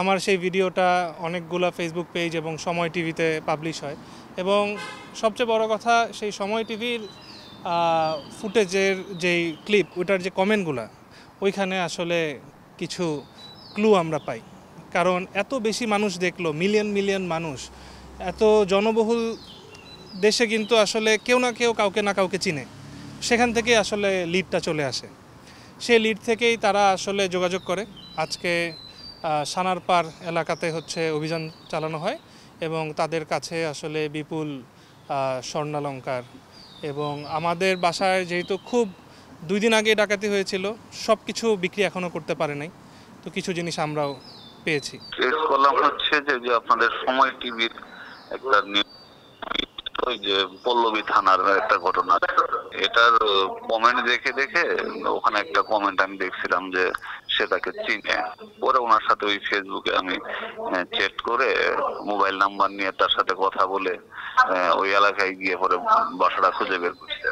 আমার সেই ভিডিওটা অনেকগুলো ফেসবুক পেজ এবং সময় টিভিতে পাবলিশ হয়। এবং সবচেয়ে বড় কথা, সেই সময় টিভির ফুটেজের যেই ক্লিপ ওটার যে কমেন্টগুলো, ওইখানে আসলে কিছু ক্লু আমরা পাই। কারণ এত বেশি মানুষ দেখল মিলিয়ন মিলিয়ন মানুষ, এত জনবহুল দেশে কিন্তু আসলে কেউ না কেউ কাউকে না কাউকে চিনে। সেখান থেকে আসলে লিডটা চলে আসে। সেই লিড থেকেই তারা আসলে যোগাযোগ করে। আজকে আহ, সানারপাড় এলাকাতে হচ্ছে অভিযান চালানো হয় এবং তাদের কাছে আসলে বিপুল স্বর্ণালঙ্কার এবং আমাদের বাসায় যেহেতু খুব দুই দিন আগে ডাকাতি হয়েছিল সব কিছু বিক্রি এখনও করতে পারে নাই। তো কিছু জিনিস আমরাও পেয়েছি। করলাম হচ্ছে যে আপনাদের সময় টিভির একটা ওই যে পল্লবী থানার একটা ঘটনা। এটার কমেন্ট দেখে দেখে ওখানে একটা কমেন্ট আমি দেখছিলাম যে সে তাকে চিনে। পরে ওনার সাথে ওই ফেসবুকে আমি চেক করে মোবাইল নাম্বার নিয়ে তার সাথে কথা বলে ওই এলাকায় গিয়ে পরে বাসাটা খুঁজে বের করছি।